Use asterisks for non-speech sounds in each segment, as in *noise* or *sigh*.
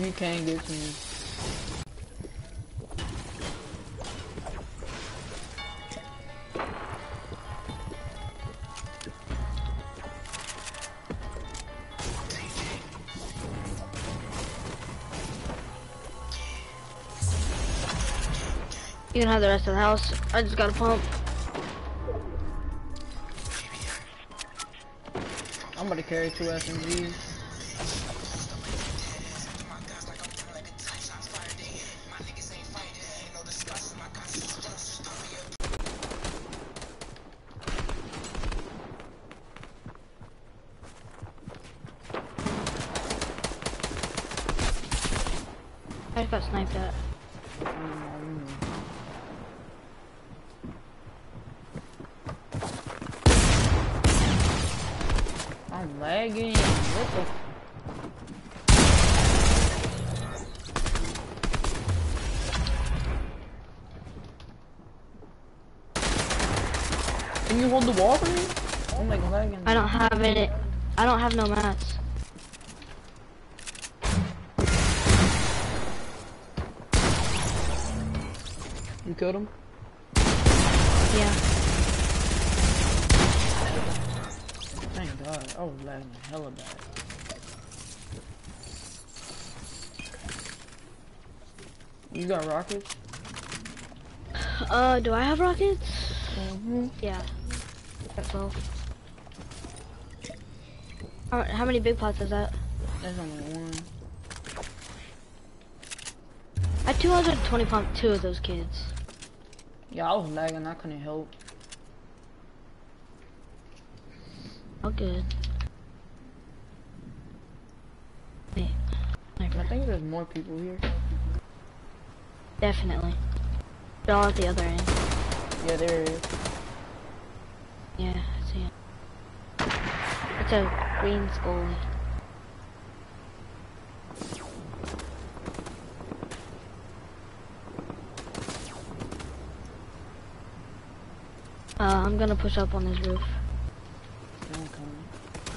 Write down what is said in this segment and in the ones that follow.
If you can't get to me. You can have the rest of the house. I just got a pump. I'm gonna carry two SMGs. Can you hold the wall for me? I'm like lagging. I don't have it. I don't have no mats. You killed him? Yeah. Thank God. I was lagging hella bad. You got rockets? Uh, do I have rockets? Mm-hmm. Yeah. 12. How, how many big pots is that? There's only one. I 220 pump two of those kids. Yeah, I was lagging. I couldn't help. Oh, good. Wait. I think there's more people here. Definitely. They're all at the other end. Yeah, there is. Yeah, I see it. It's a green skull. Uh, I'm gonna push up on this roof. I'm coming.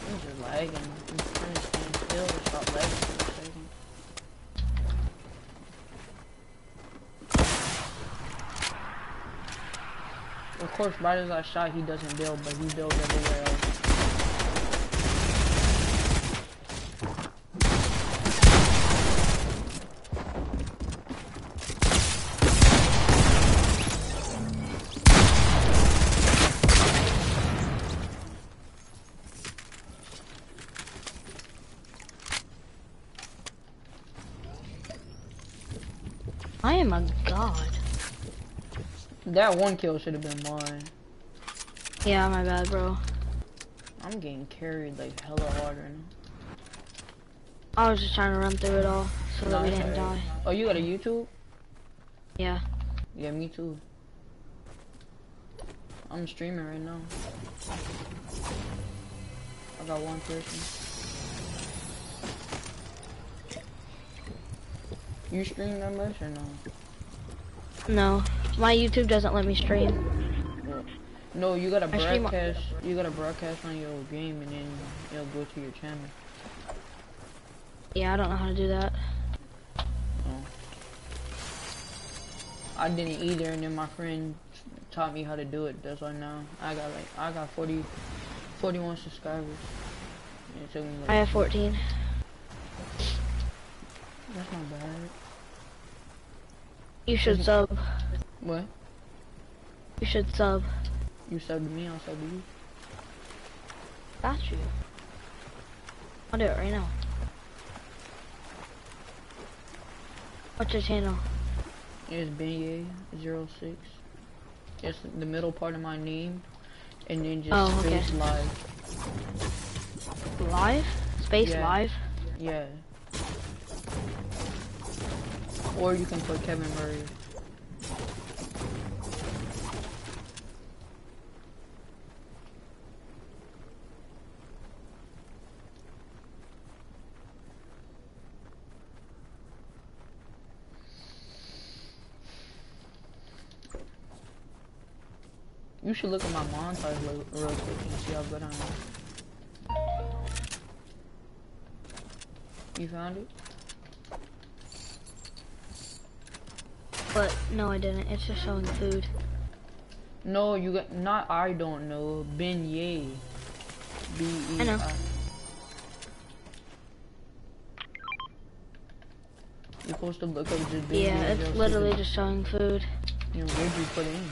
I'm just lagging. Course, right as I shot, he doesn't build, but he builds everywhere else. I am a god. That one kill should have been mine. Yeah, my bad, bro. I'm getting carried like hella hard right now. I was just trying to run through it all so that we didn't die. Oh, you got a YouTube? Yeah. Yeah, me too. I'm streaming right now. I got one person. You stream that much or no? No, my YouTube doesn't let me stream. No, you gotta broadcast. You gotta broadcast on your game, and then it'll go to your channel. Yeah, I don't know how to do that. Oh. I didn't either, and then my friend taught me how to do it. That's why now I got like I got 40, 41 subscribers. It took me like, I have 14. That's not bad. You should sub. What? You should sub. You sub to me, I'll sub to you. Got you. I'll do it right now. What's your channel? It's Benye 06. It's the middle part of my name, and then just Oh, okay. space live. Live? Space Yeah. live? Yeah. Or you can put Kevin Murray. You should look at my montage real, real quick and see how good I am. You found it? But no, I didn't. It's just showing food. No, you got not. I don't know. Beignet. B E I know. I. You're supposed to look up just beignet. Yeah, it's literally just showing food. You know, where'd you put it in?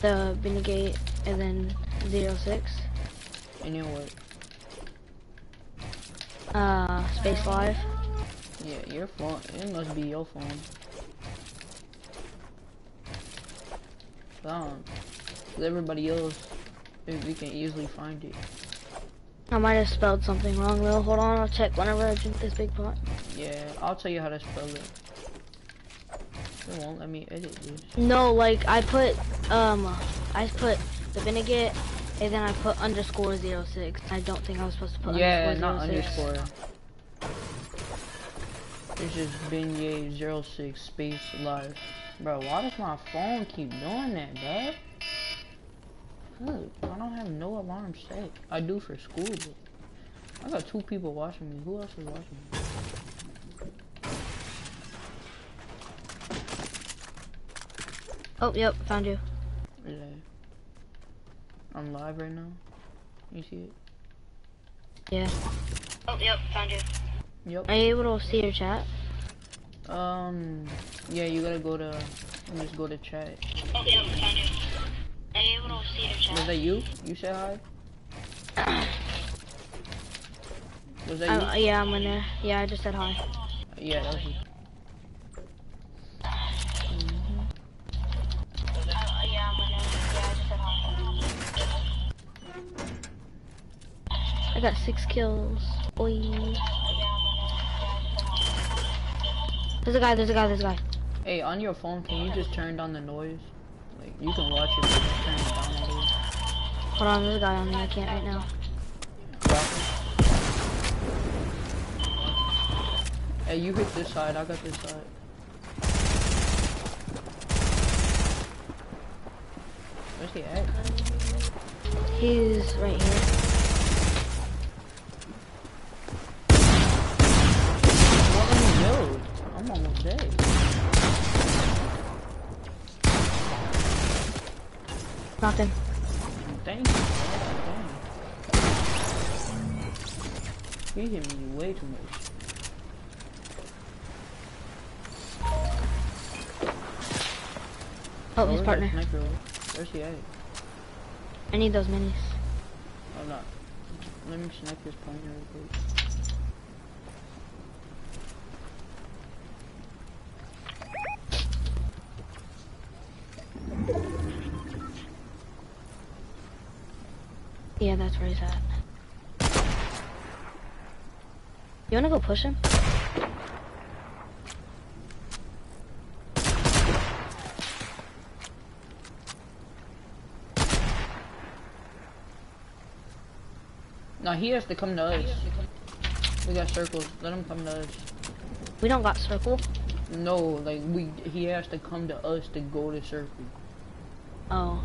The Benegate and then zero six. And then what? Uh, Space Live. Yeah, your phone. It must be your phone. Um, 'cause everybody else, we we can easily find it. I might have spelled something wrong though. Hold on, I'll check whenever I drink this big pot. Yeah, I'll tell you how to spell it. It won't let me edit this. No, like I put um, I put the Benegate and then I put underscore zero six. I don't think I was supposed to put Yeah, underscore not zero six. underscore. It's just beignet 06 space live. Bro, why does my phone keep doing that? Look, I don't have no alarm set. I do for school, but I got two people watching me. Who else is watching me? Oh, yep, found you. Yeah. I'm live right now. You see it? Yeah. Oh, yep, found you. Yep. Are you able to see your chat? Um, yeah, you gotta go to, you just go to chat. Oh, yep, found you. Are you able to see your chat? Was that you? You said hi? *coughs* Was that you? Uh, yeah, I'm in there. Yeah, I just said hi. Yeah, that was you. I got six kills. Boy. There's a guy, there's a guy, there's a guy. Hey, on your phone, can you just turn down the noise? Like, you can watch it, but just turn it down a little. Hold on, there's a guy on me. I can't right now. Hey, you hit this side, I got this side. Where's he at? He's right here. What let me load? I'm dead. Nothing. Thank you. He hit me way too much. Oh, his partner. Where's he at? I need those minis. Oh, no. Let me snipe his partner real quick. Yeah, that's where he's at. You wanna go push him? No, he has to come to us. We got circles. Let him come to us. We don't got circle. No, like we, he has to come to us to go to circle. Oh.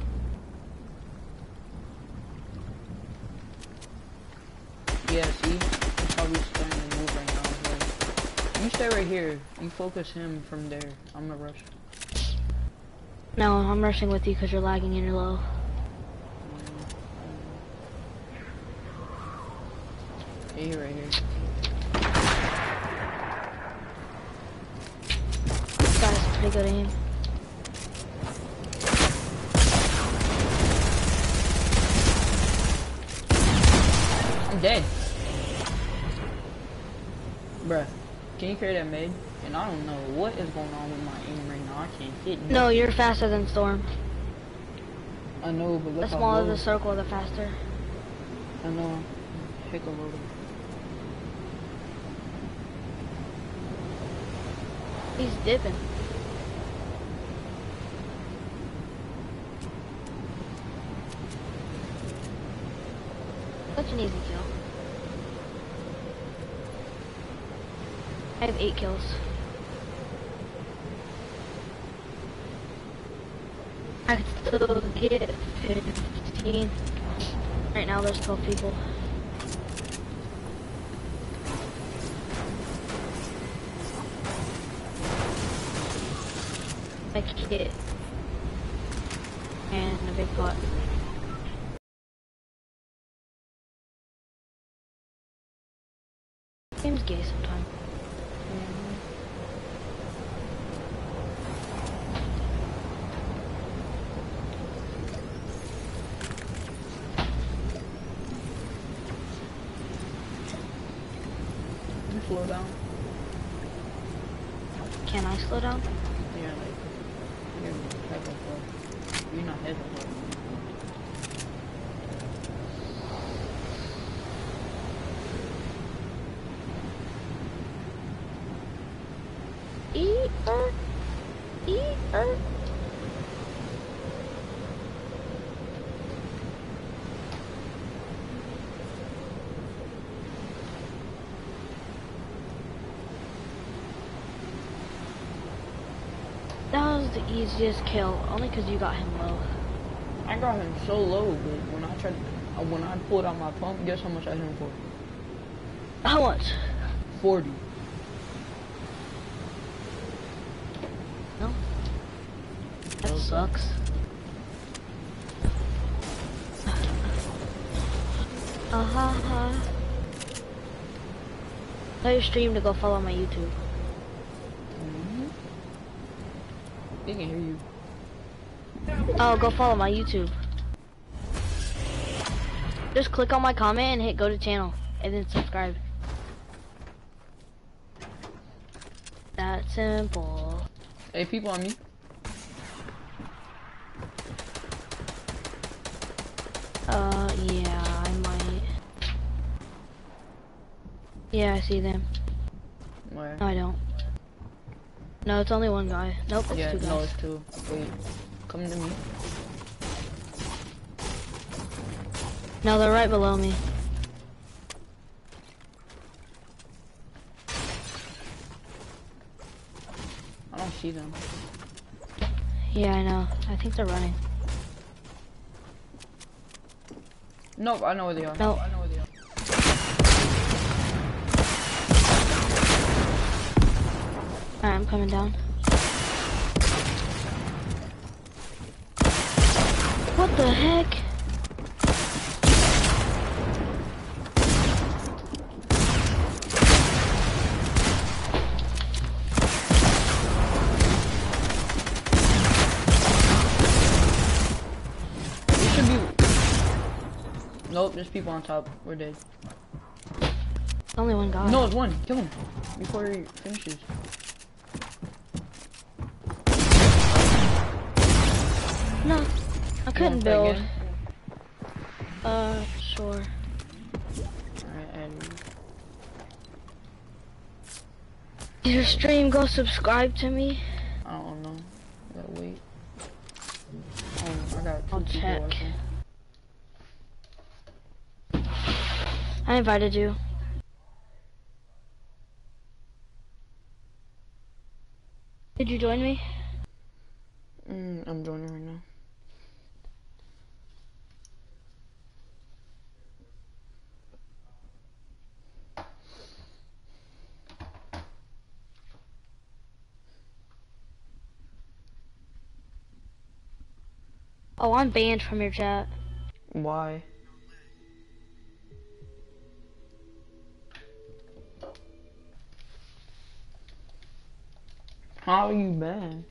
Stay right here. You focus him from there. I'm gonna rush. No, I'm rushing with you because you're lagging and you're low. Going on with my aim right now. I can't hit. No, you're faster than Storm. I know, but look The smaller the circle, the faster. I know. Heck of a He's dipping. Such an easy kill. I have eight kills. I could get 15. Right now there's 12 people. a kit and a big pot. Game's gay sometimes. You slow down. Can I slow down? Yeah, like you're head up. You're not head up. E er E er. That was the easiest kill, only because you got him low. I got him so low, but when I tried, uh, when I pulled out my pump, guess how much I hit him for? How much? 40. No. That Okay. sucks. Uh ha ha. Tell your stream to go follow my YouTube. Mm-hmm. They can hear you. Oh, go follow my YouTube. Just click on my comment and hit go to channel, and then subscribe. That simple. Hey, people on me. Uh, yeah, I might. Yeah, I see them. Where? No, I don't. No, it's only one guy. Nope, it's yeah, two guys. no, it's two. Wait, come to me. No, they're right below me. I don't see them. Yeah, I know. I think they're running. Nope, I know where they are. Nope. I know where they are. Alright, I'm coming down. What the heck? There should be. Nope, there's people on top. We're dead. Only one guy. No, it's one. Kill him before he finishes. I couldn't build. again? Uh, sure. Alright, and Your stream, go subscribe to me. I don't know. I gotta wait. Oh, I got two I'll check. watching. I invited you. Did you join me? Mm, I'm joining right now. Oh, I'm banned from your chat. Why? How are you bad?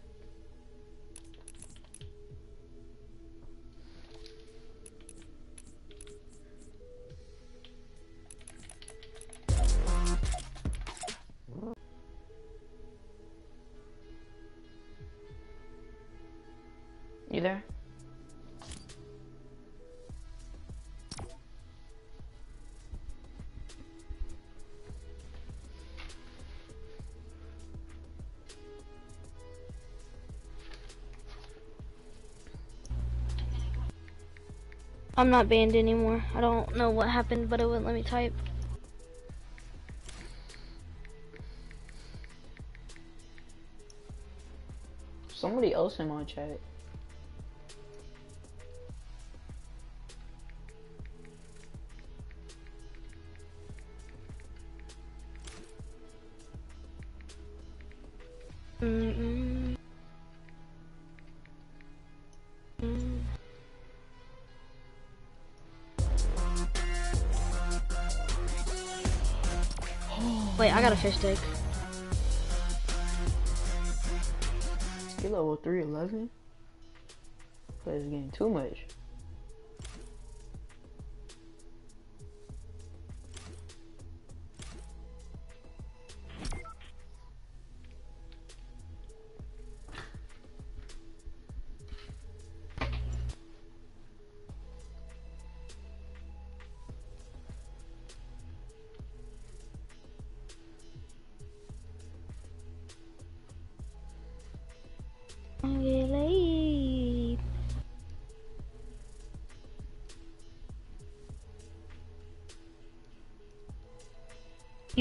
I'm not banned anymore. I don't know what happened, but it wouldn't let me type. Somebody else in my chat. Fish stick. Level 311? But it's getting too much.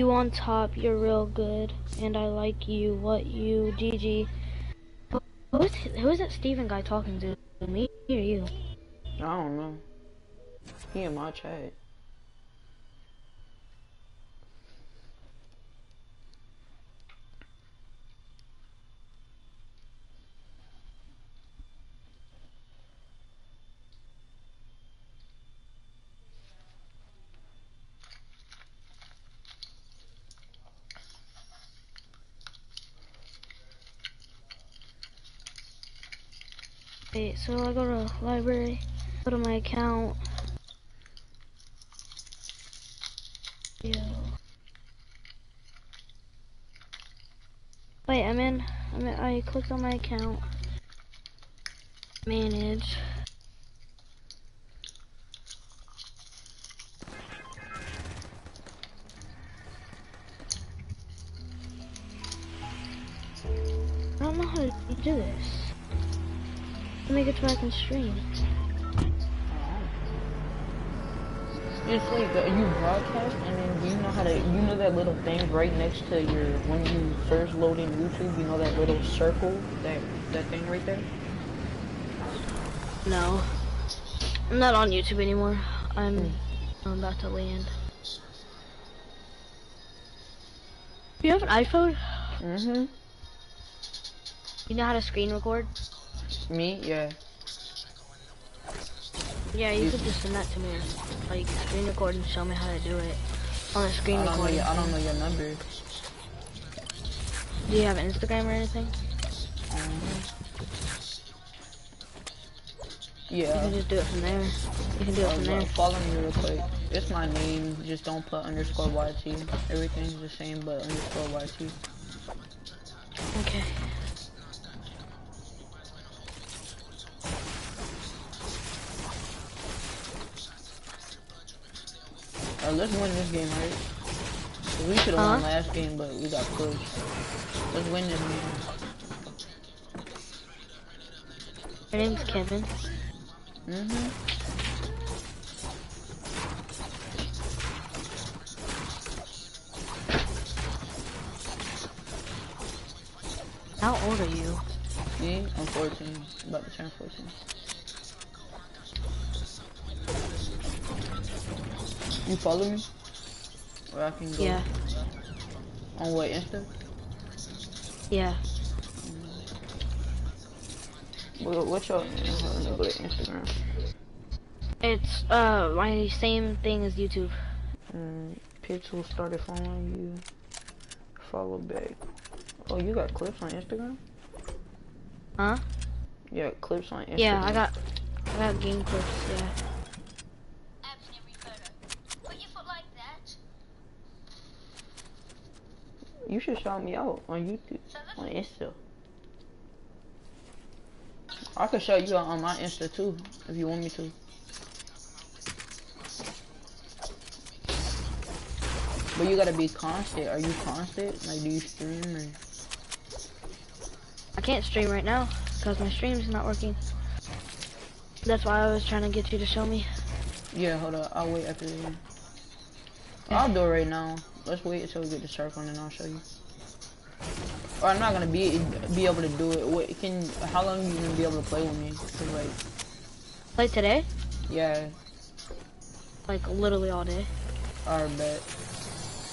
You on top, you're real good, and I like you. What you, GG. Who's who's that Steven guy talking to? Me or you? I don't know. He in my chat. Wait, so I go to library, go to my account. Yeah. Wait, I'm in. I'm in. I clicked on my account. Manage. Let me get to where I can stream. It's like uh, you broadcast, and then you know how to, you know that little thing right next to your, when you first load in YouTube, you know that little circle, that, that thing right there? No. I'm not on YouTube anymore. I'm, I'm about to land. You have an iPhone? Mm-hmm. You know how to screen record? Me? Yeah. Yeah, you You- could just send that to me. Like, screen record and show me how to do it. On a screen I don't know recording. your, I don't know your number. Do you have Instagram or anything? You Yeah. You can just do it from there. You can do it Uh, from there. follow me real quick. It's my name. Just don't put underscore YT. Everything's the same, but underscore YT. Okay. Alright, let's win this game, right? we should have won Huh? last game, but we got pushed. Let's win this game. Your name's Kevin. Mm-hmm. How old are you? Me? I'm 14. About to turn 14. You follow me? Or I can go Yeah. on what, Insta? Yeah. What, what's your, hold on, let me go to Instagram. It's uh my same thing as YouTube. Mm, Pixel started following you. Follow back. Oh, you got clips on Instagram? Huh? Yeah, clips on Instagram. Yeah, I got I got game clips, yeah. abs in every photo. Put your foot like that. You should shout me out on YouTube, on Insta. I could show you out on my Insta too, if you want me to. But you gotta be constant. Are you constant? Like, do you stream or? I can't stream right now because my stream's not working. That's why I was trying to get you to show me. Yeah, hold up. I'll wait after the. I'll do it right now. Let's wait until we get the circle and then I'll show you. Or I'm not gonna be be able to do it. Wait, can how long are you gonna be able to play with me? 'Cause, like, Play today? yeah, Like literally all day. alright, bet.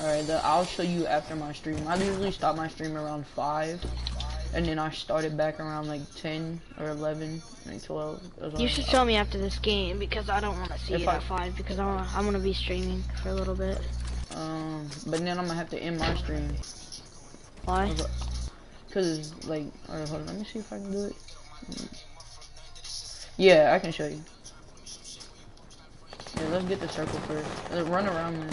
Alright, I'll show you after my stream. I usually stop my stream around five, and then I started back around like ten or eleven, like twelve. You should show me after this game because I don't want to see If it I- at five because I wanna, I'm gonna be streaming for a little bit. Um, but then I'm gonna have to end my stream. Why? Cause like, alright, hold on. Let me see if I can do it. Yeah, I can show you. Yeah, let's get the circle first. Let's run around man.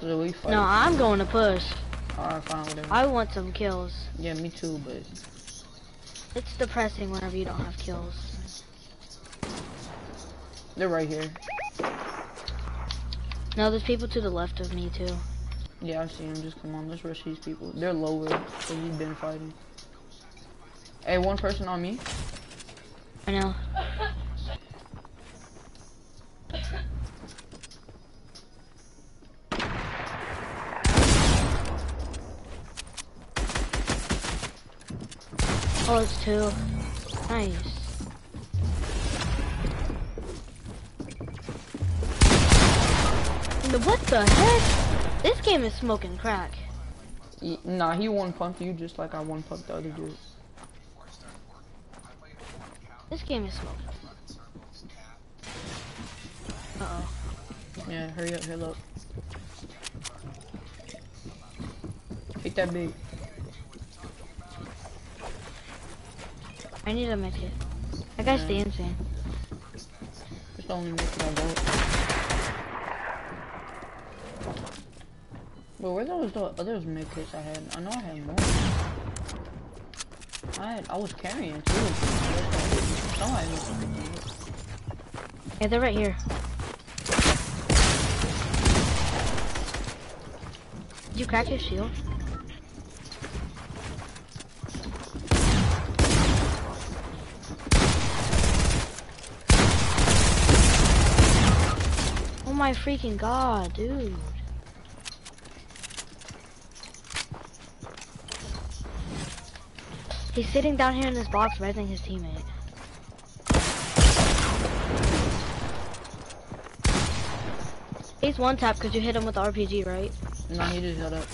Cause we fight. No, I'm going to push. Alright, fine, whatever. I want some kills. Yeah, me too, but It's depressing whenever you don't have kills. they're right here. No, there's people to the left of me too. Yeah, I see them. Just come on, let's rush these people. They're lower, so we've been fighting. Hey, one person on me. I know. Oh, it's two. Nice. What the heck? This game is smoking crack. Nah, he one punked you just like I one punked the other dude. This game is smoking. Uh oh. Yeah, hurry up, hurry up. Hit that big. I need a medkit. That guy's Yeah. It's the only mix I got. But where those oh, the other mid kits I had? I know I had more. I had I was carrying too. Somebody picked me. Yeah, they're right here. Did you crack your shield? Oh my freaking god, dude. He's sitting down here in this box, resing his teammate. He's one tap because you hit him with the RPG, right? No, he just held up.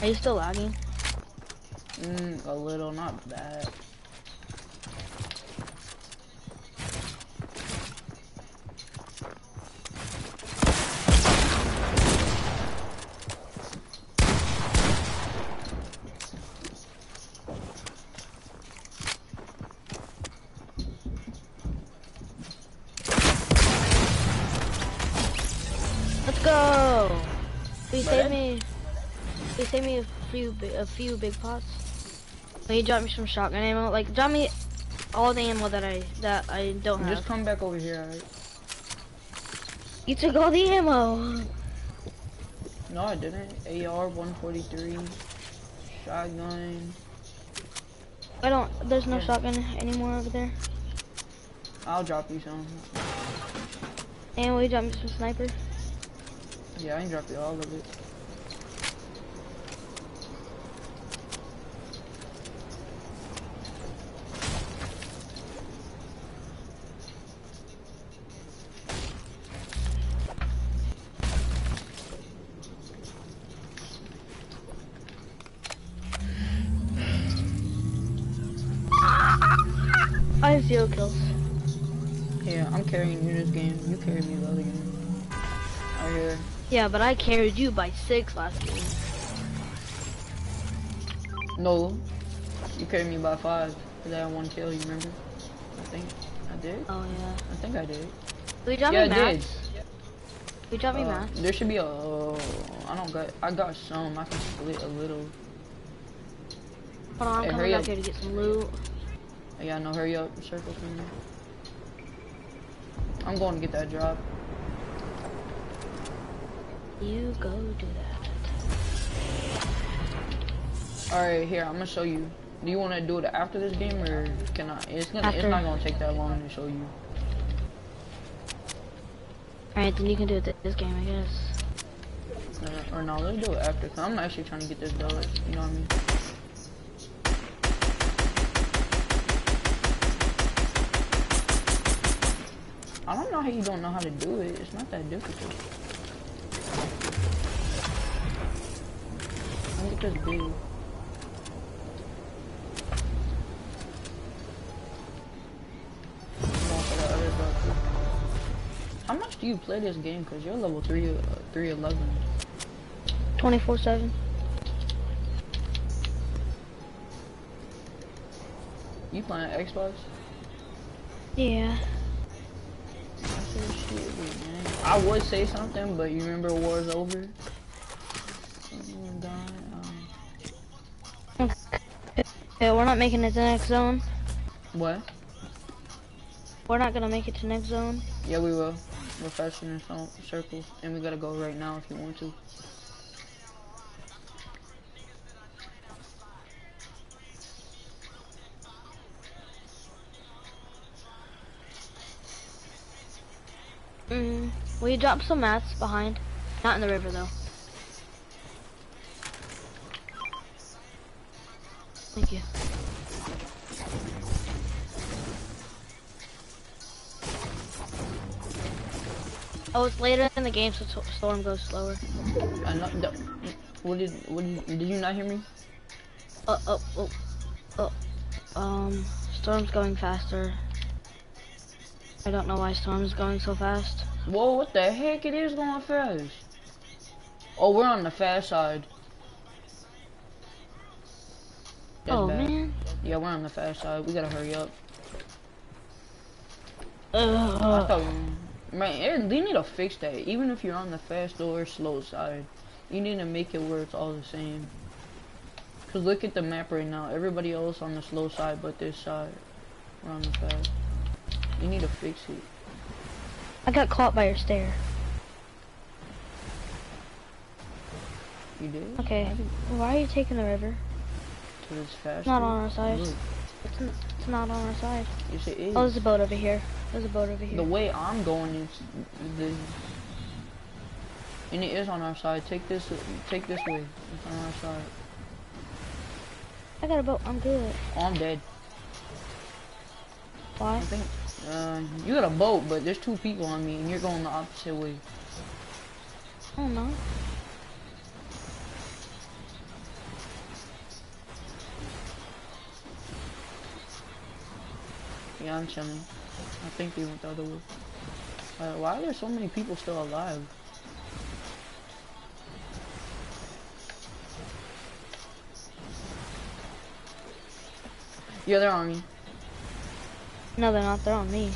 Are you still lagging? Mm, a little, not bad. Let's go! Please Ready? save me. Please save me a few, a few big pots. Will you drop me some shotgun ammo? Like, drop me all the ammo that I that I don't have. Just come back over here, alright? You took all the ammo. No, I didn't. AR 143, shotgun. I don't. There's no Yeah. shotgun anymore over there. I'll drop you some. And will you drop me some sniper? Yeah, I can drop you all of it. You this game. You carried me the other game. Here. Yeah, but I carried you by six last game. No. You carried me by five. Cause I had one kill, you remember? I think I did. Oh yeah. I think I did. Will you drop yeah, me I did. you drop me Uh, mats? there should be a. Uh, I don't got. I got some. I can split a little. Hold on, I'm hey, coming up. here to get some loot. Yeah, no, hurry up. Circle for me. I'm going to get that drop. You go do that. Alright, here, I'm gonna show you. Do you want to do it after this game, or can I? It's gonna. It's not gonna take that long to show you. Alright, then you can do it th- this game, I guess. Uh, or no, let's do it after. Cause I'm actually trying to get this done. You know what I mean? I don't know know how you don't know how to do it. It's not that difficult. Me get this big. Come on for the other bucket. How much do you play this game? Cause you're level three, uh, three eleven. 24/7. You playing Xbox? Yeah. I would say something, but you remember war's over. Oh, um, Yeah, we're not making it to next zone. What? We're not gonna make it to next zone. Yeah, we will. We're faster in some circles, and we gotta go right now if you want to. Mm. Will you drop some mats behind? Not in the river though. Thank you. Oh, it's later in the game, so t- storm goes slower. The, what did what did, did you not hear me? Oh, oh, oh, oh. Um, storm's going faster. I don't know why storm's going so fast. Whoa, what the heck? It is going fast. Oh, we're on the fast side. That's oh bad. man. Yeah, we're on the fast side. We gotta hurry up. Ugh. I Ugh. thought, man, they need to fix that. Even if you're on the fast or slow side, you need to make it where it's all the same. Cause look at the map right now. Everybody else on the slow side, but this side, we're on the fast. You need to fix it. I got caught by your stare. You did? Okay, why are you taking the river? It's fast. Not on our side. Look, It's, it's not on our side. yes, it is. Oh, there's a boat over here. There's a boat over here. The way I'm going is the, and it is on our side. Take this, take this way. It's on our side. I got a boat. I'm good. Oh, I'm dead. Why? Uh, you got a boat, but there's two people on me, and you're going the opposite way. I don't know. Yeah, I'm chilling. I think they went the other way. Uh, why are there so many people still alive? Yeah, they're on me. No, they're not. They're on me.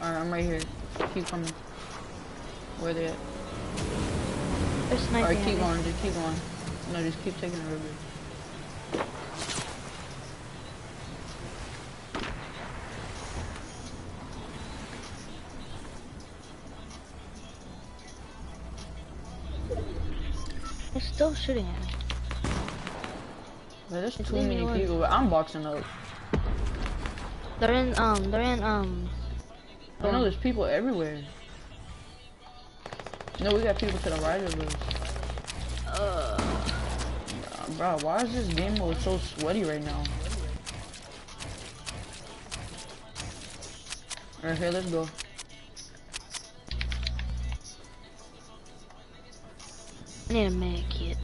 Alright, I'm right here. Keep coming. Where they at? They're sniping Alright, keep going, just keep going. No, just keep taking the river. They're still shooting at me. Man, there's too many people. I'm boxing up. They're in um. They're in um. I know there's people everywhere. No, we got people to the right of us. Uh, Uh, bro, why is this game mode so sweaty right now? Alright, here, let's go. I need a med kit.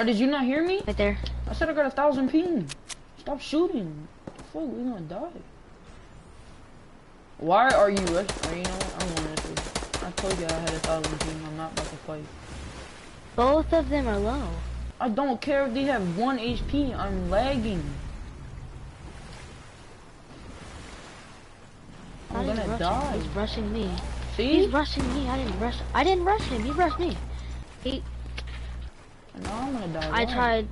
Bro, did you not hear me? Right there. I said I got a thousand ping. Stop shooting. Fuck, we gonna die. Why are you rushing? Or you know what? I'm going to. I told you I had a thousand ping. I'm not about to fight. Both of them are low. I don't care if they have one HP. I'm lagging. I'm gonna rushing. die. He's rushing me. See? He's rushing me. I didn't rush. I didn't rush him. He rushed me. He. Now I'm gonna die. I tried.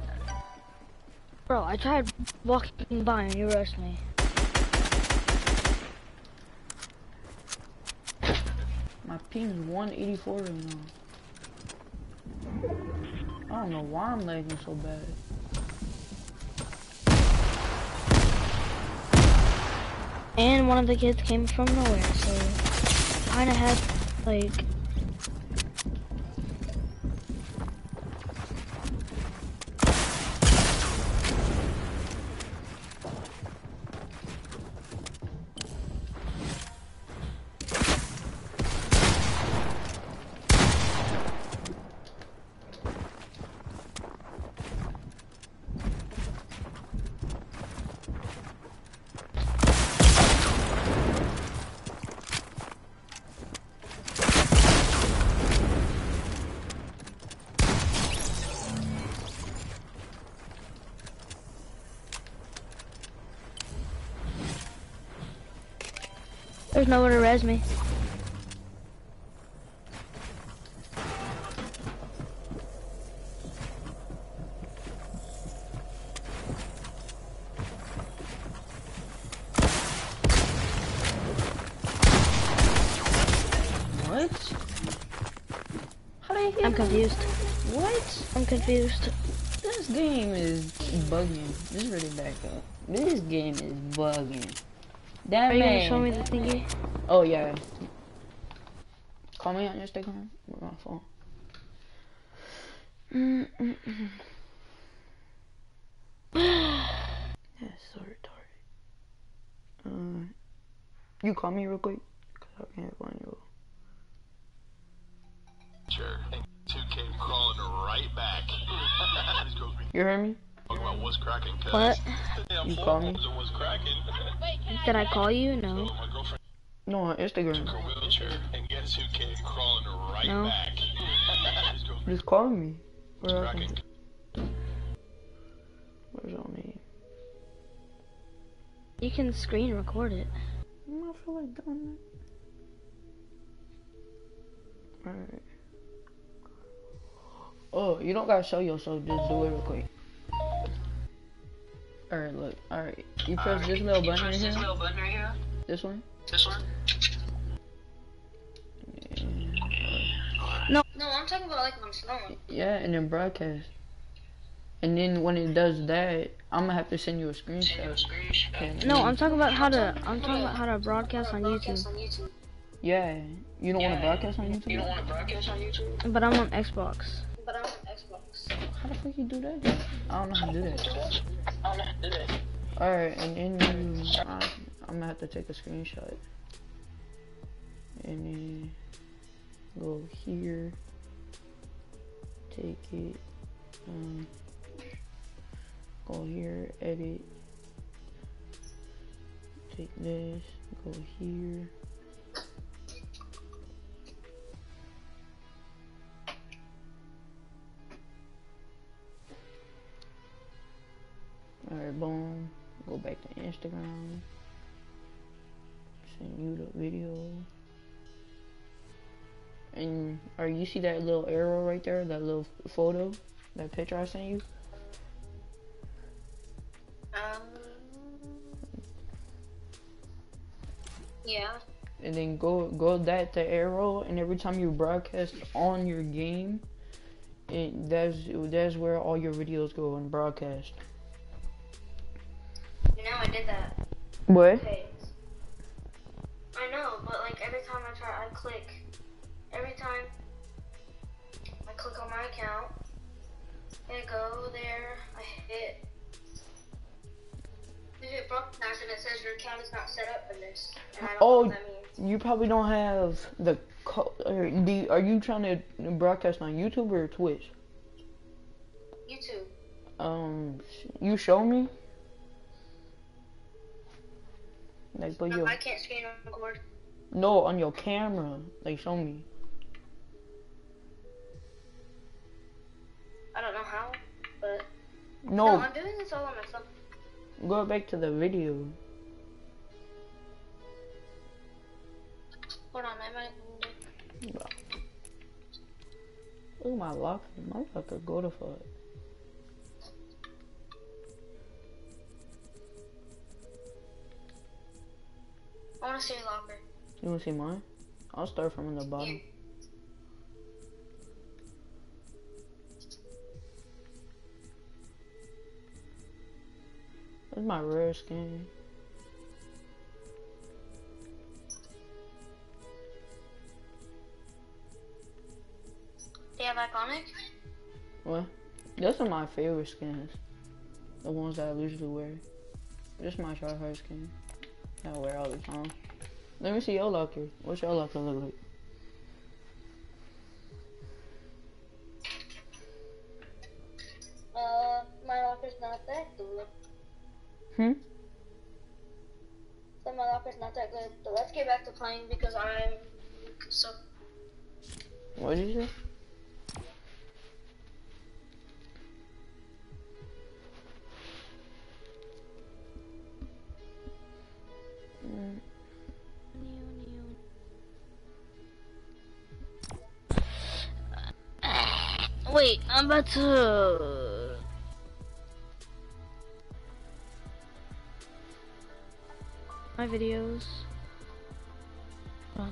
Bro, I tried walking by and you rushed me. My ping is 184 right now. I don't know why I'm lagging so bad. And one of the kids came from nowhere, so kind of had like. There's nowhere to res me. What? How they hit I'm confused. What? I'm confused. This game is bugging. Just really back up. This game is bugging. That Are you man. gonna show me the thingy? Oh yeah. Call me on Instagram with my phone. Mm-mm-mm. *sighs* That's so retarded. Uh, you call me real quick, cause I can't find you. Sure. 2K crawling right back. *laughs* These girls be You heard me? what's cracking. 'cause What? You call me? calls are What's cracking? Did I call you? No. My girlfriend No, on Instagram. took her wheelchair and guess who came crawling right No. back. These *laughs* Just call me. Where I cracking. where's your name? You can screen record it. Mm, I don't feel like doing that. Alright. Oh, you don't gotta show yourself, just do it real quick. Alright, look. Alright. You press this little button right here. This one? This one? Yeah. No, I'm talking about like when I'm snowing. Yeah, and then broadcast. And then when it does that, I'm gonna have to send you a screenshot. Okay, No, I'm talking about how to. I'm talking about how to broadcast on YouTube. Yeah. You don't want to broadcast on YouTube? You don't want to broadcast on YouTube? But I'm on Xbox. But I'm on Xbox. How the fuck you do that? I don't know how to do that. I don't know how to do that. Alright, and then you, I, I'm gonna have to take a screenshot. And then go here, take it, um, go here, edit, take this, go here. Alright, boom. Go back to Instagram. Send you the video. And or you see that little arrow right there, that little photo, that picture I sent you? Um. Yeah. And then go go that the arrow and every time you broadcast on your game, it that's that's where all your videos go and broadcast. You know, I did that. What? Okay. Click. Every time I click on my account, I go there, I hit. I hit broadcast and it says your account is not set up for this. And I don't know Oh, what that means. you probably don't have the co- or do are you trying to broadcast on YouTube or Twitch? YouTube. Um, you show me. Like, but No, I can't screen record. No on your camera. Like, show me. I don't know how, but No, no, I'm doing this all on myself. go back to the video. Hold on, I might. Look at my locker. My locker go to fuck. I want to see your locker. You wanna see mine? I'll start from the bottom. That's my rare skin. You have iconic? What? Those are my favorite skins. The ones that I usually wear. Just my try hard skin. I wear all the time. Let me see your locker. What's your locker look like? Uh, my locker's not that good. Hmm? So my locker's not that good. But let's get back to playing because I'm so. What did you say? To. My videos. On.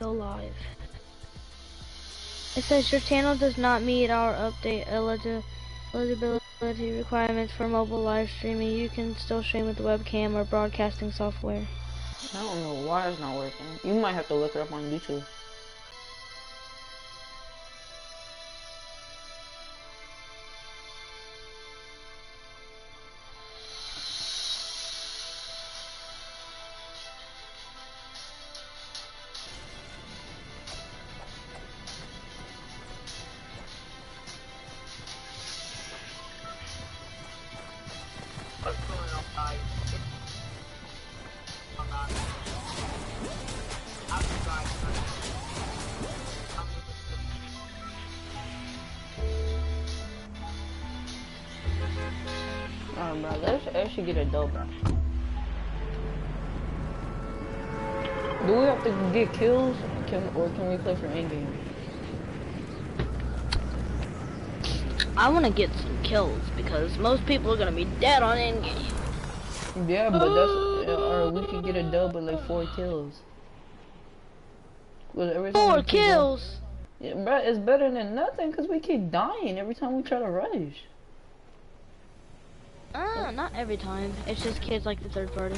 Go live. It says your channel does not meet our update eligi- eligibility requirements for mobile live streaming. You can still stream with webcam or broadcasting software. I don't know why it's not working. You might have to look it up on YouTube. Alright, bro. Let's actually get a back. Do we have to get kills, can, or can we play for endgame? I want to get some kills because most people are gonna be dead on endgame. Yeah, but that's uh, or we could get a dub with like four kills. Four kills. Yeah, bro, it's better than nothing because we keep dying every time we try to rush. Uh, not every time. It's just kids like the third party.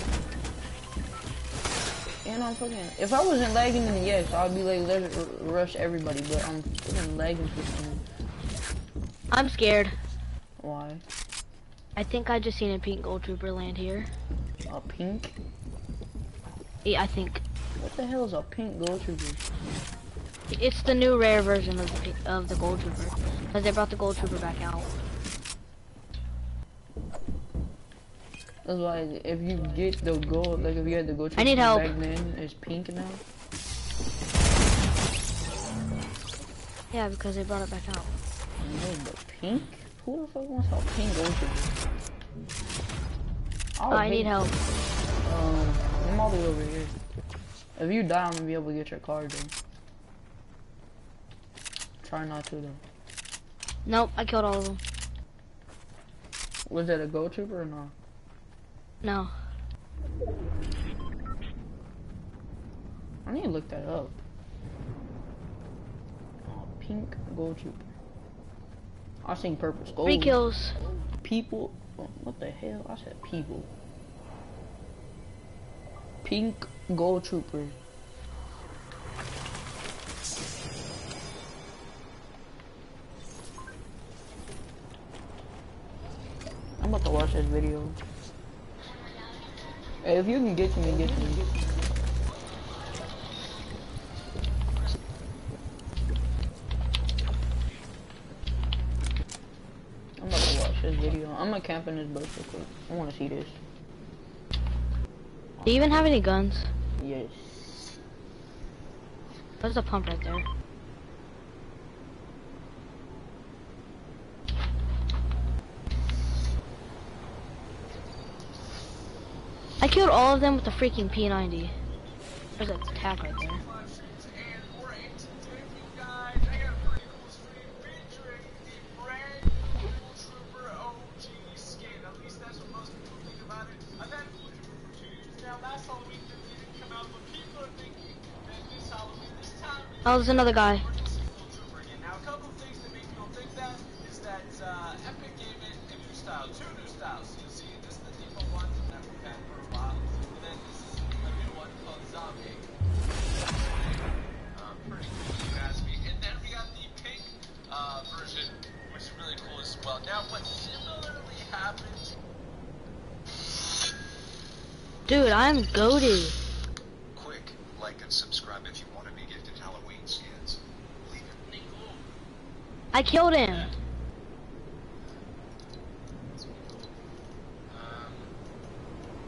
And I'm fucking. If I wasn't lagging, then yes, I'd be like, let's rush everybody. But I'm fucking lagging for some. I'm scared. Why? I think I just seen a pink ghoul trooper land here. A pink? Yeah, I think What the hell is a pink ghoul trooper? it's the new rare version of the of the ghoul trooper because they brought the ghoul trooper back out. That's why if you get the gold, like if you had the gold I need help. back then, it's pink now. Yeah, because they brought it back out. No, but pink? Who the fuck wants a pink gold? Oh, I need help. Um, I'm all the way over here. If you die, I'm gonna be able to get your card though. Try not to though. Nope, I killed all of them. Was that a ghoul trooper or not? No. I need to look that up. Oh, pink ghoul trooper. I seen purple skull. Three kills. People. What the hell? I said people. Pink ghoul trooper. I'm about to watch this video. Hey, if you can get to me, get to me. I'm about to watch this video. I'm gonna camp in this bush real quick. I wanna see this. Do you even have any guns? Yes. There's a pump right there. I killed all of them with the freaking P90. There's a tag right there. Oh, there's another guy. Dude, I'm goaded. Quick, like and subscribe if you want to be gifted Halloween skins. Leave it. I killed him. Um,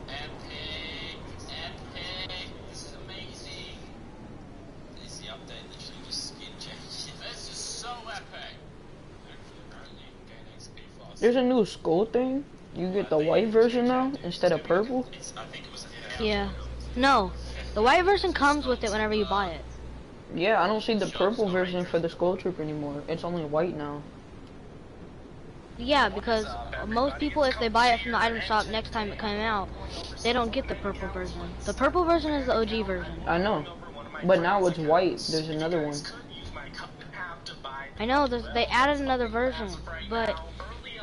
epic, epic, this is amazing. This is the update, literally just skin change. This is so epic. Actually, apparently you can gain XP fast. There's a new skull thing. You get the white version now instead of purple. It's, I think it was Yeah. No, The white version comes with it whenever you buy it. Yeah, I don't see the purple version for the Skull Trooper anymore. It's only white now. Yeah, because most people, if they buy it from the item shop next time it comes out, they don't get the purple version. The purple version is the OG version. I know. But now it's white. There's another one. I know there's, they added another version, but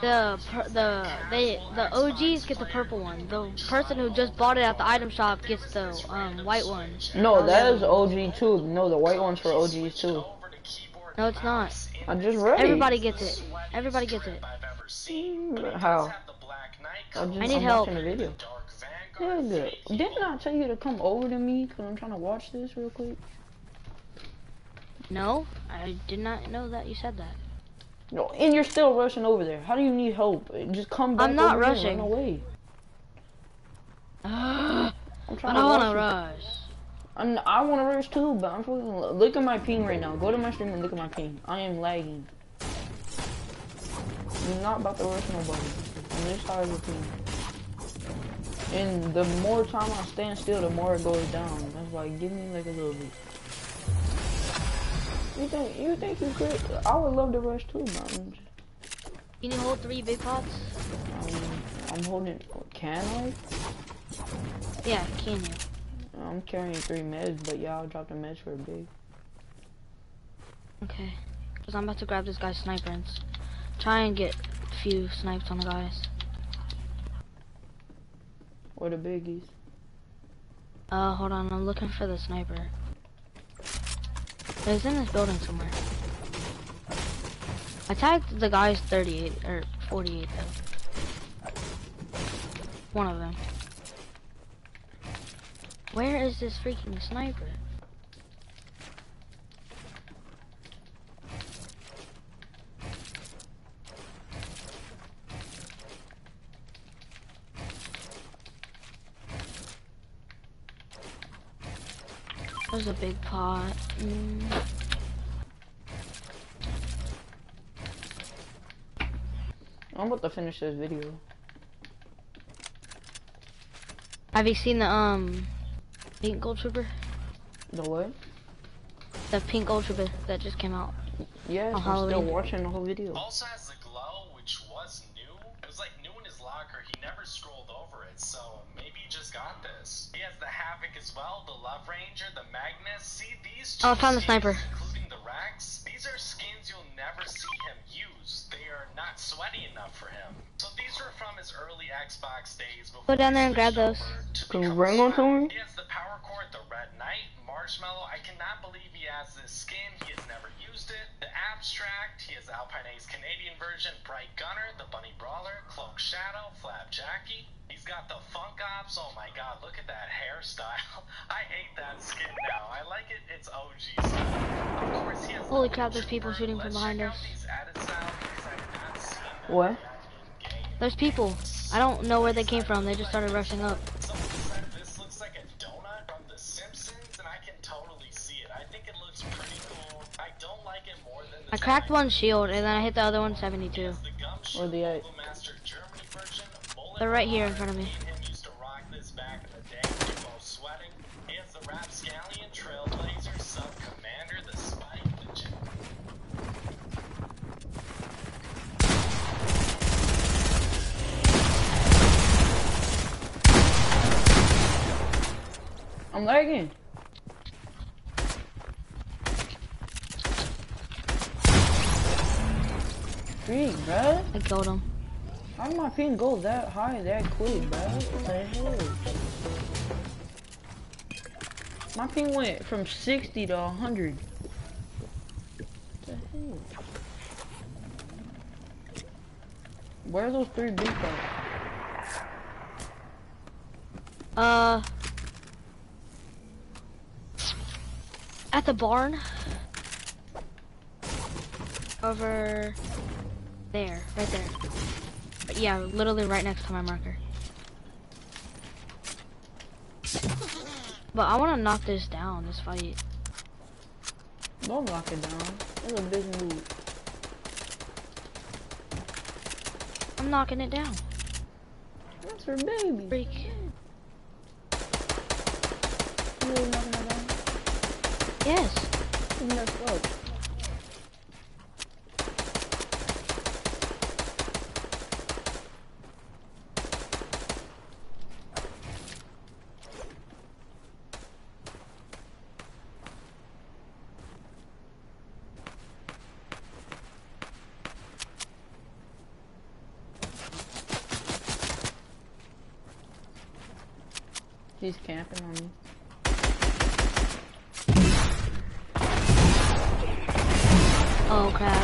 the the they the OGs get the purple one. The person who just bought it at the item shop gets the um, white one. No, that is OG too. No, the white one's for OGs too. No, it's not. I just read. Everybody gets it. Everybody gets it. How? I just, I need I'm help. watching the video. Yeah. Didn't I tell you to come over to me? Cause I'm trying to watch this real quick. No, I did not know that you said that. No, and you're still rushing over there. How do you need help? Just come back. I'm not over here rushing. Run away. I *sighs* I'm trying don't to want to rush. I'm, I want to rush too, but I'm fucking. Look at my ping right now. Go to my stream and look at my ping. I am lagging. I'm not about to rush nobody. I'm this tired of ping. And the more time I stand still, the more it goes down. That's why give me like a little bit. You think you think you could? I would love to rush too, but I'm, Can you hold three big pots? I'm, I'm holding. Can I? Yeah, can you? I'm carrying three meds, but yeah, I'll drop the meds for a big. Okay. Because I'm about to grab this guy's sniper and try and get a few snipes on the guys. Or the biggies. Uh, hold on, I'm looking for the sniper. It's in this building somewhere. I tagged the guy's 38, or 48 though. One of them. Where is this freaking sniper? There's a big pot. Mm. I'm about to finish this video. Have you seen the um pink ghoul trooper? The what? The pink ghoul trooper that just came out. Yes, Oh, I'm still watching the whole video. Also has the glow, which was new. It was like new in his locker. He never scrolled over it, so maybe he just got this. He has the Havoc as well, the Love Ranger, the Magnus. See these two Oh, I found the skins, sniper. including the Rex. These are skins you'll never see him use. They are not sweaty enough for him. So these were from his early Xbox days. before Go down there and grab those. over to Can we bring a to sweaty. him? He has the Power Chord, the Red Knight, Marshmello. I cannot believe he has this skin. He has never used it. The Abstrakt. He has Alpine Ace Canadian version. Brite Gunner, the Bunny Brawler, Cloak Shadow, Flapjackie. He's got the Funk Ops. Oh my god, look at that *laughs* hairstyle. I hate that skin now. I like it. It's OG style. Of course, he has Holy crap, there's people shooting from behind us. these added styles because I have not seen them What? There's people. I don't know where they came from. They just started rushing up. This looks like a donut from The Simpsons, and I can totally see it. I think it looks pretty cool. I don't like it more than the I cracked one shield and then I hit the other one 72. It's the Gumshoe Where they at? Mobile uh, Master Germany version. Bullet They're right here in front of me. Me and him used to rock this back in the day. We were both sweating. He has the Rapscallion, Trailblazer, Sub Commander, the Spike, the Jet. I'm lagging. Freak, bruh. I killed him. How did my ping go that high that quick, bruh? What the hell? My ping went from 60 to 100. What the hell? Where are those three big guys? Uh. At the barn. Over there, right there. Yeah, literally right next to my marker. But I want to knock this down, this fight. Don't knock it down. It's a big move. I'm knocking it down. That's her baby. Freak. Yes. That fuck? He's camping on me. Oh crap. How'd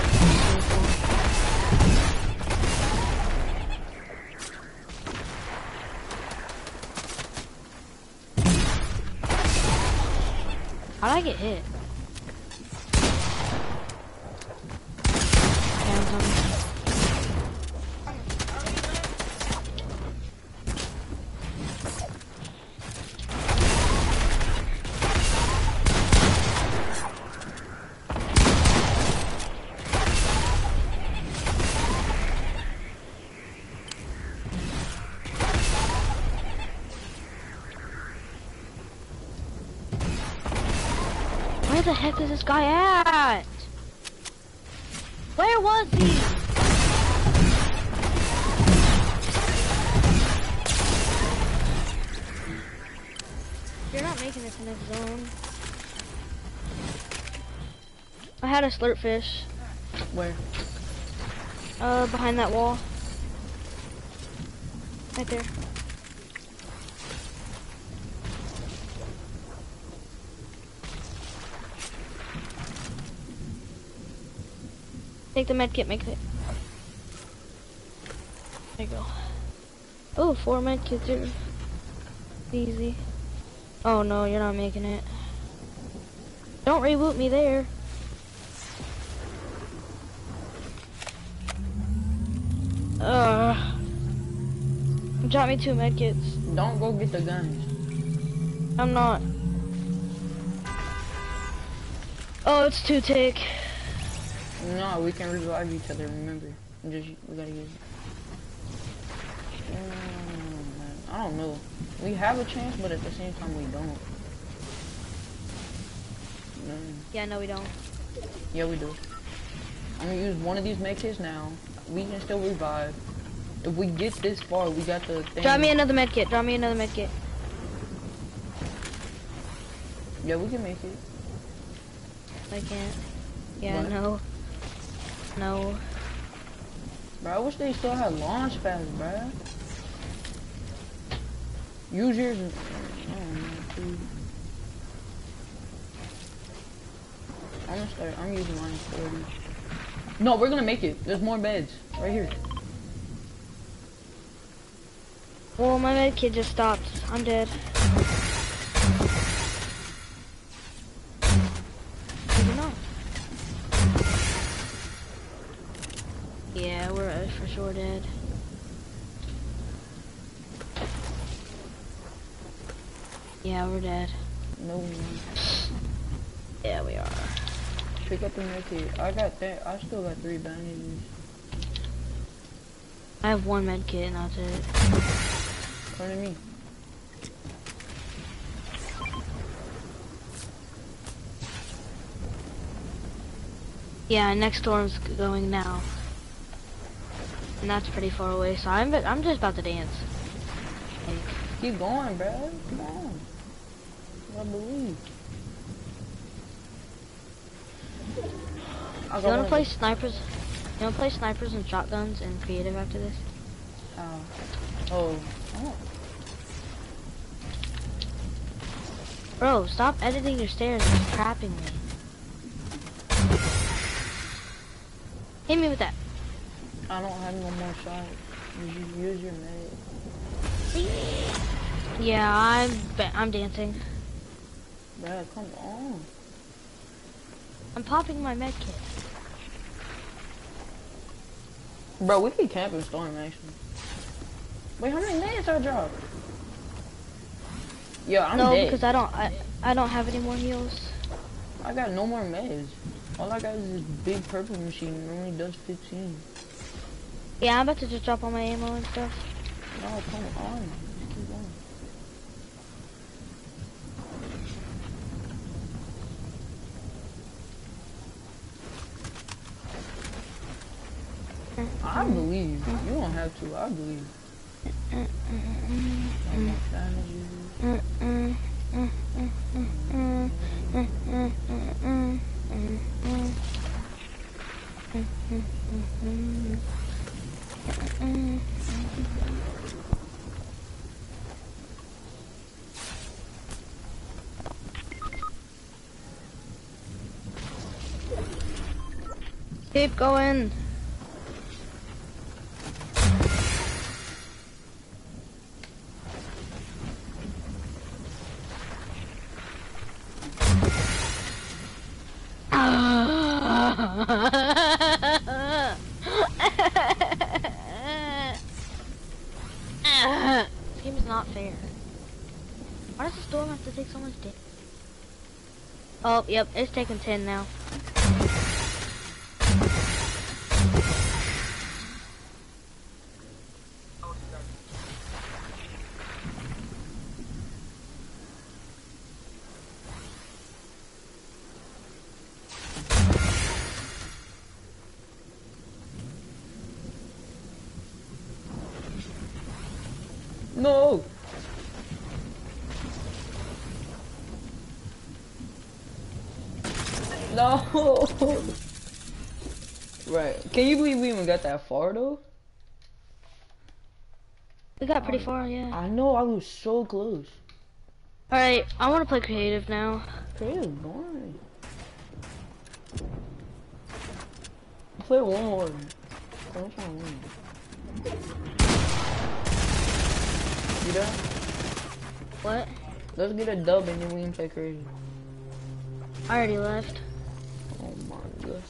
I get hit? Down something. Where the heck is this guy at? Where was he? You're not making it to next zone. I had a slurp fish, Where? uh, behind that wall. Right there. Take the med kit, make it. There you go. Oh, four med kits are easy. Oh no, you're not making it. Don't reboot me there. Uh, drop me two med kits. Don't go get the guns. I'm not. Oh, it's two tick. No, we can revive each other, remember. Just, we gotta use it. Mm, I don't know. We have a chance, but at the same time we don't. Mm, Yeah, no, we don't. yeah, we do. I'm gonna use one of these medkits now. We can still revive. If we get this far, we got the thing. Drop me another med kit. Drop me another med kit. Yeah, we can make it. I can't. Yeah, What? no. No. Bro, I wish they still had launch pads, bro. Use yours. and- I don't know, dude. I'm gonna start. I'm using mine 40. No, we're gonna make it. There's more beds right here. Well, my med kit just stopped. I'm dead. Yeah, we're dead. No, no. Yeah, we are. pick up the medkit. I got that. I still got three bandages. I have one med kit and that's it. Come to me. Yeah, next storm's going now. And that's pretty far away, so I'm I'm just about to dance. Keep going, bro. Come on. I believe. I you wanna play of snipers? You wanna play snipers and shotguns and creative after this? Oh. Oh. Oh. Bro, stop editing your stairs and trapping me. Hit me with that. I don't have no more shots. You use your med. Yeah, I'm I'm dancing. Bruh, come on. I'm popping my med kit. Bro, we could camp in storm actually. Wait, how many minutes I dropped? Yo, I'm no, dead. because I don't I, I don't have any more heals. I got no more meds. All I got is this big purple machine. It only does 15. Yeah, I'm about to just drop all my ammo and stuff. No, come on. Just keep going. I believe you. Don't have to. I believe. Keep going. Seems not fair. Why does the storm have to take so much damage? Oh, yep, it's taking 10 now. No! No! right. Can you believe we even got that far though? We got pretty oh, far, yeah. I know, I was so close. Alright, I want to play creative now. Creative boring. Play one more. I'm trying to win. You done? What? Let's get a dub and then we can play crazy. I already left. Oh my god.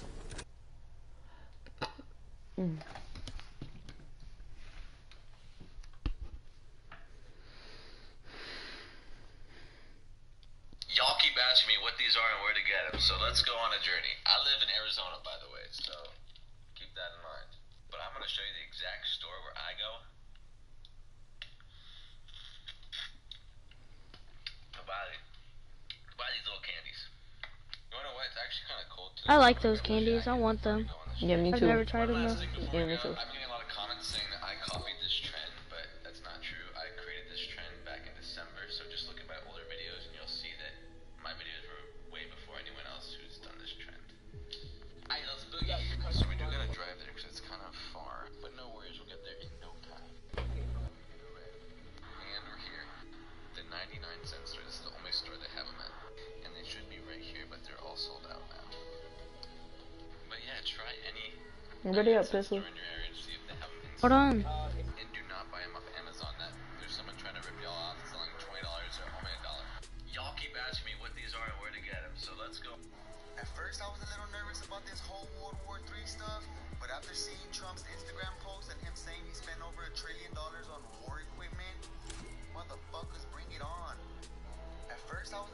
Mm. Y'all keep asking me what these are and where to get them, so let's go on a journey. I live in Arizona, by the way, so keep that in mind. But I'm going to show you the exact store where I go buy these little candies. You know what? It's actually kind of cool too. I like those candies. I want them. Yeah, me I've too. never tried them though. Yeah, me too. I'm getting a lot of comments saying that so let's go. At first, I was a little nervous about this whole World War III stuff, but after seeing Trump's Instagram post and him saying he spent over a trillion dollars on war equipment, motherfuckers, bring it on. At first, I was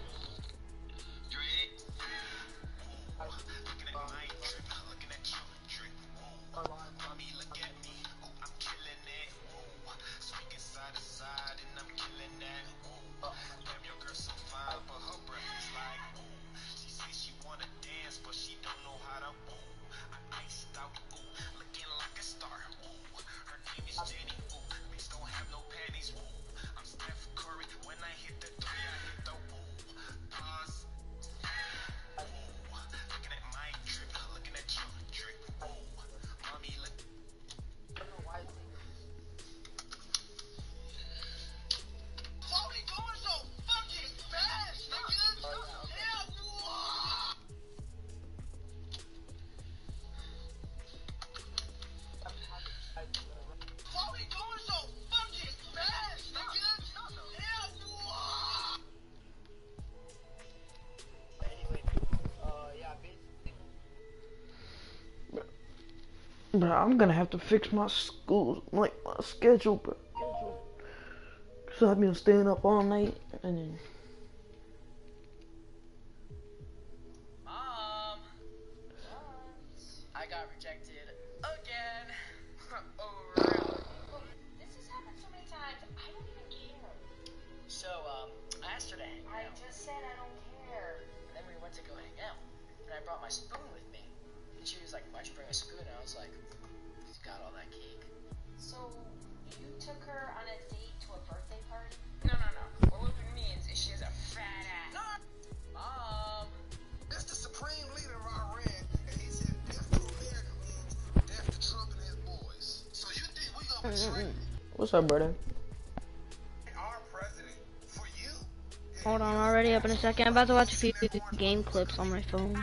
dance, but she don't know how to. Ooh. I iced out. Ooh. Bro, I'm gonna have to fix my school, like my schedule, bro. Cause I've been staying up all night and then. second. I'm about to watch a few game clips on my phone.